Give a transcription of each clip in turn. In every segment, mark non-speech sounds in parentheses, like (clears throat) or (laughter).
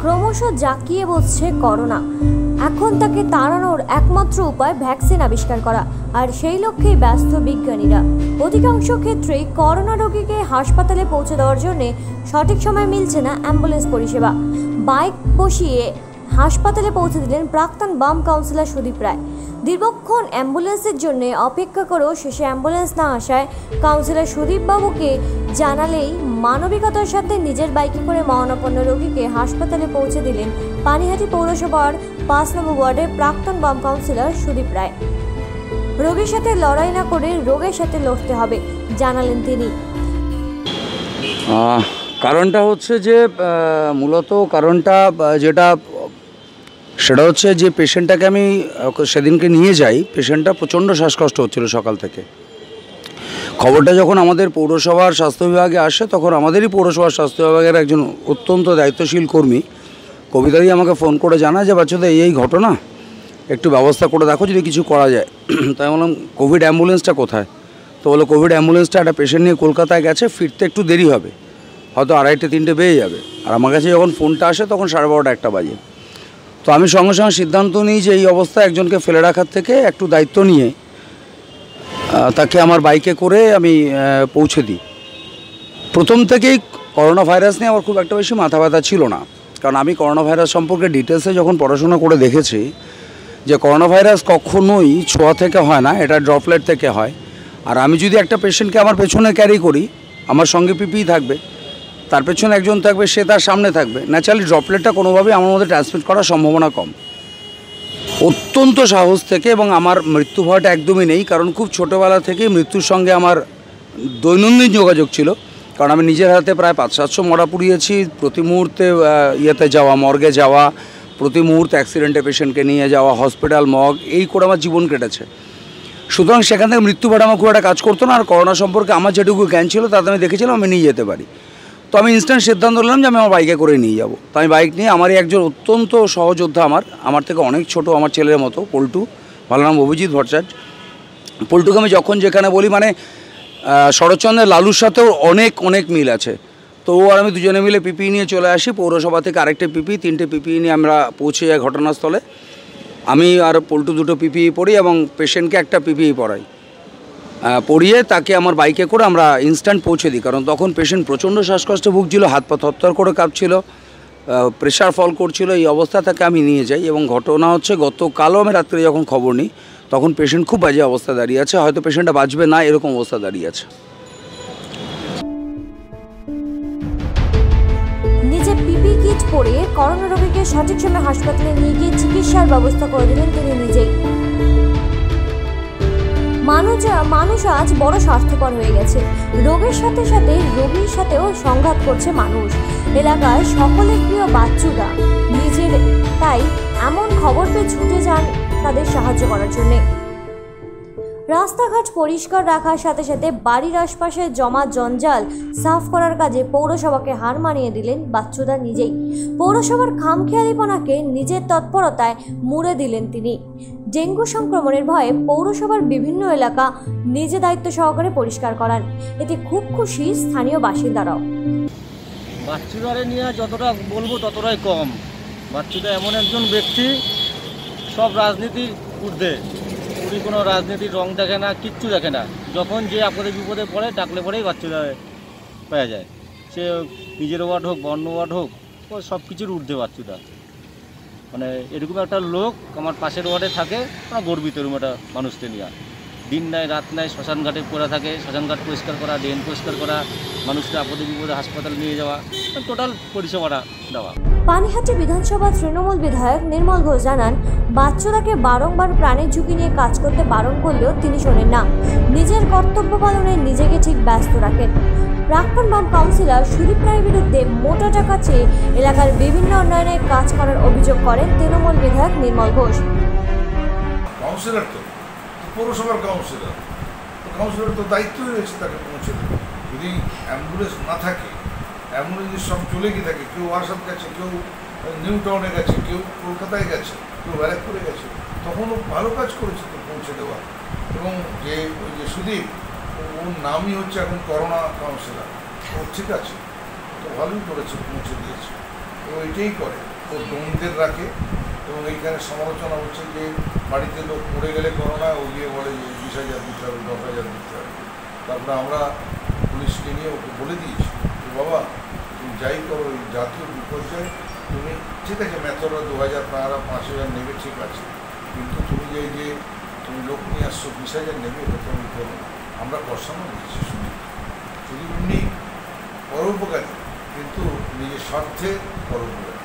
ক্রমশ জাঁকিয়ে বসছে করোনা। এখন তাকে তাড়ানোর একমাত্র উপায় ভ্যাকসিন আবিষ্কার করা, আর সেই লক্ষ্যেই ব্যস্ত বিজ্ঞানীরা। অধিকাংশ ক্ষেত্রেই করোনা রোগীকে হাসপাতালে পৌঁছে দেওয়ার জন্য সঠিক সময় মিলছে না অ্যাম্বুলেন্স পরিষেবা। বাইক বসিয়ে হাসপাতালে পৌঁছে দিলেন প্রাক্তন বাম কাউন্সিলর সুদীপ রায়। দীর্ঘক্ষণ অ্যাম্বুলেন্সের জন্য অপেক্ষা করেও শেষে অ্যাম্বুলেন্স না আসায় কাউন্সিলর সুদীপ বাবুকে জানালেই মানবিকতার সাথে নিজের বাইকে করে মরণাপন্ন রোগীকে হাসপাতালে পৌঁছে দিলেন পানিহাটি পৌরসভার পাঁচ নম্বর ওয়ার্ডের প্রাক্তন বাম কাউন্সিলর সুদীপ রায়। রোগীর সাথে লড়াই না করে রোগের সাথে লড়তে হবে, জানালেন তিনি। কারণটা হচ্ছে যে মূলত কারণটা যেটা সেটা হচ্ছে যে পেশেন্টটাকে আমি সেদিনকে নিয়ে যাই, পেশেন্টটা প্রচণ্ড শ্বাসকষ্ট হচ্ছিল সকাল থেকে। খবরটা যখন আমাদের পৌরসভার স্বাস্থ্য বিভাগে আসে, তখন আমাদেরই পৌরসভার স্বাস্থ্য বিভাগের একজন অত্যন্ত দায়িত্বশীল কর্মী কবিতাদি আমাকে ফোন করে জানায় যে, বাচ্চাদের এই এই ঘটনা, একটু ব্যবস্থা করে দেখো যদি কিছু করা যায়। (clears throat) তাই বললাম, কোভিড অ্যাম্বুলেন্সটা কোথায়? তো বলো কোভিড অ্যাম্বুলেন্সটা একটা পেশেন্ট নিয়ে কলকাতায় গেছে, ফিরতে একটু দেরি হবে। হয়তো আড়াইটে, তিনটে বেয়ে যাবে। আর আমার কাছে যখন ফোনটা আসে, তখন সাড়ে বারোটা একটা বাজে। তো আমি সঙ্গে সঙ্গে সিদ্ধান্ত নিই যে এই অবস্থায় একজনকে ফেলে রাখার থেকে একটু দায়িত্ব নিয়ে তাকে আমার বাইকে করে আমি পৌঁছে দিই। প্রথম থেকেই করোনা ভাইরাস নিয়ে আমার খুব একটা বেশি মাথা ব্যথা ছিল না। কারণ আমি করোনা ভাইরাস সম্পর্কে ডিটেলসে যখন পড়াশোনা করে দেখেছি যে করোনা ভাইরাস কখনোই ছোঁয়া থেকে হয় না, এটা ড্রপলেট থেকে হয়। আর আমি যদি একটা পেশেন্টকে আমার পেছনে ক্যারি করি, আমার সঙ্গে পিপিই থাকবে। তার পেছনে একজন থাকবে, সে তার সামনে থাকবে। ন্যাচারালি ড্রপলেটটা কোনোভাবেই আমার মধ্যে ট্রান্সমিট করার সম্ভাবনা কম। অত্যন্ত সাহস থেকে এবং আমার মৃত্যু ভয়টা একদমই নেই, কারণ খুব ছোটোবেলা থেকেই মৃত্যুর সঙ্গে আমার দৈনন্দিন যোগাযোগ ছিল। কারণ আমি নিজের হাতে প্রায় পাঁচ সাতশো মরা পুড়িয়েছি, প্রতি মুহূর্তে ইয়েতে যাওয়া, মর্গে যাওয়া, প্রতি মুহূর্তে অ্যাক্সিডেন্টে পেশেন্টকে নিয়ে যাওয়া হসপিটাল মগ এই করে আমার জীবন কেটেছে। সুতরাং সেখান থেকে মৃত্যু ভাড়া আমার খুব একটা কাজ করতো না, আর করোনা সম্পর্কে আমার যেটুকু জ্ঞান ছিল, তাতে আমি দেখেছিলাম আমি নিয়ে যেতে পারি। তো আমি ইনস্ট্যান্ট সিদ্ধান্ত নিলাম যে আমি আমার বাইকে করে নিয়ে যাব। তো আমি বাইক নিয়ে, আমারই একজন অত্যন্ত সহযোদ্ধা আমার আমার থেকে অনেক ছোট, আমার ছেলের মতো, পল্টু। ভালো নাম অভিজিৎ ভট্টাচার্য। পল্টুকে আমি যখন যেখানে বলি মানে শরৎচন্দ্রের লালুর সাথেও অনেক অনেক মিল আছে। তো ও আর আমি দুজনে মিলে পিপি নিয়ে চলে আসি, পৌরসভা থেকে আরেকটা পিপি, তিনটে পিপি নিয়ে আমরা পৌঁছে যাই ঘটনাস্থলে। আমি আর পল্টু দুটো পিপি পড়ি এবং পেশেন্টকে একটা পিপি পড়াই। পড়িয়ে তাকে আমার বাইকে করে আমরা ইনস্ট্যান্ট পৌঁছে দিই। কারণ তখন পেশেন্ট প্রচণ্ড শ্বাসকষ্টে ভুগছিল, হাত পা থরথর করে কাঁপছিল প্রেশার ফল করছিল, এই অবস্থা তাকে আমি নিয়ে যাই এবং ঘটনা হচ্ছে গতকালও আমি রাত্রে যখন খবর নিই, তখন পেশেন্ট খুব বাজে অবস্থা দাঁড়িয়ে আছে, হয়তো পেশেন্টটা বাঁচবে না, এরকম অবস্থা দাঁড়িয়ে আছে। নিজে পিপি কিট পরে করোনা রোগীকে সঠিক সময় হাসপাতালে নিয়ে গিয়ে চিকিৎসার ব্যবস্থা করে দিলেন তিনি নিজেই। মানুষ মানুষ আজ বড় স্বার্থপর হয়ে গেছে। রোগের সাথে সাথে রোগীর সাথেও সংঘাত করছে মানুষ। এলাকায় সকলের প্রিয় বাচ্চুরা, নিজের তাই এমন খবর পেয়ে ছুটে যান তাদের সাহায্য করার জন্যে। রাস্তাঘাট পরিষ্কার রাখার সাথে সাথে বাড়ির আশপাশে জমা জঞ্জাল সাফ করার কাজে পৌরসভাকে হার মানিয়ে দিলেন বাচ্চুদা নিজেই। পৌরসভার খামখেয়ালিপনাকে নিজের তৎপরতায় মুড়ে দিলেন তিনি। ডেঙ্গু সংক্রমণের ভয়ে পৌরসভার বিভিন্ন এলাকা নিজে দায়িত্ব সহকারে পরিষ্কার করান। এতে খুব খুশি স্থানীয় বাসিন্দারাও। বাচ্চুদারে নিয়ে যতটা বলব ততটাই কম। বাচ্চুদা এমন একজন ব্যক্তি, সব রাজনীতির ঊর্ধ্বে। উনি কোনো রাজনীতির রং দেখে না, কিচ্ছু দেখে না। যখন যে আপদে বিপদে পড়ে, ডাকলে পরেই বাচ্চুদা পাওয়া যায়। সে নিজের ওয়ার্ড হোক বন্য ওয়ার্ড হোক, ও সব কিছুর ঊর্ধ্বে বাচ্চুদা মানে এরকম একটা লোক আমার পাশের ওয়ার্ডে থাকে আমরা গর্বিত এরকম একটা মানুষকে নিয়ে। দিন নাই রাত নাই শ্মশান ঘাটে পড়ে থাকে শ্মশান ঘাট পরিষ্কার করা ড্রেন পরিষ্কার করা মানুষকে আপদে বিপদে হাসপাতাল নিয়ে যাওয়া টোটাল পরিষেবাটা দেওয়া। পানিহাটি বিধানসভা তৃণমূল বিধায়ক নির্মল ঘোষ জানান বাচ্চাদাকে বারংবার প্রাণের ঝুঁকি নিয়ে কাজ করতে বারণ করলেও তিনি শোনেন না। নিজের কর্তব্য পালনে নিজেকে ঠিক ব্যস্ত রাখেন। প্রাক্তন বাম কাউন্সিলর সুদীপ রায়ের বিরুদ্ধে মোটা টাকা চেয়ে এলাকার বিভিন্ন উন্নয়নে কাজ করার অভিযোগ করেন তৃণমূল বিধায়ক নির্মল ঘোষ। কাউন্সিলর তো। পৌরসভার কাউন্সিলর। তো কাউন্সিলর তো দায়িত্বই রয়েছে তাকে পৌঁছে দেবে যদি অ্যাম্বুলেন্স না থাকে, অ্যাম্বুলেন্স যদি সব চলে গিয়ে থাকে, কেউ ওয়ারসাপ গেছে, কেউ নিউ টাউনে গেছে, কেউ কলকাতায় গেছে, কেউ ব্যারাকপুরে গেছে তখন ও ভালো কাজ করেছে তো পৌঁছে দেওয়া। এবং যে ওই যে সুদীপ, ওর নামই হচ্ছে এখন করোনা কাউন্সিলার। ও ঠিক আছে তো ভালোই করেছে, পৌঁছে দিয়েছে। ও এটাই করে। ও ডোমদের রাখে। এবং এইখানে সমালোচনা হচ্ছে যে বাড়িতে লোক পড়ে গেলে করোনা, ও গিয়ে বলে যে বিশ হাজার দিতে হবে, দশ হাজার দিতে হবে। তারপরে আমরা পুলিশকে নিয়ে ওকে বলে দিয়েছি, যে বাবা, তুমি যাই করো, এই জাতীয় বিপর্যয়, তুমি ঠিক আছে মেথরা দু হাজার পাহারা পাঁচ হাজার নেবে, ঠিক আছে। কিন্তু তুমি যে যে তুমি লোক নিয়ে আসছো, বিশ হাজার নেবে, এটা তুমি করো আমরা কষানো দিচ্ছি শুনি শুধু এমনি পরোপকারী, কিন্তু নিজের স্বার্থে পরোপকারী।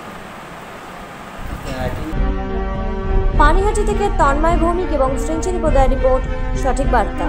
পানিহাটি থেকে তন্ময় ভৌমিক এবং শ্রীঞ্চিনী প্রদায় রিপোর্ট সঠিক বার্তা।